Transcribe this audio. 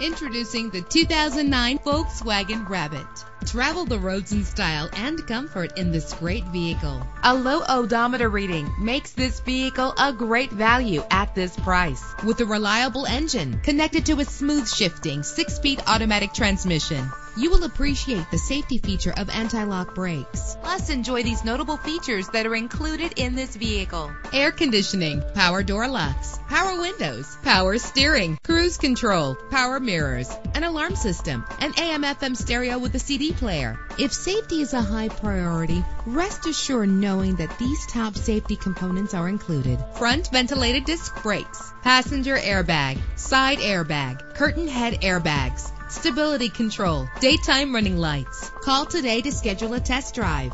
Introducing the 2009 Volkswagen Rabbit. Travel the roads in style and comfort in this great vehicle. A low odometer reading makes this vehicle a great value at this price. With a reliable engine connected to a smooth shifting six-speed automatic transmission, you will appreciate the safety feature of anti-lock brakes. Plus, enjoy these notable features that are included in this vehicle. Air conditioning, power door locks, power windows, power steering, cruise control, power mirrors, an alarm system, an AM FM stereo with a CD player. If safety is a high priority, rest assured knowing that these top safety components are included. Front ventilated disc brakes, passenger airbag, side airbag, curtain head airbags, stability control, daytime running lights. Call today to schedule a test drive.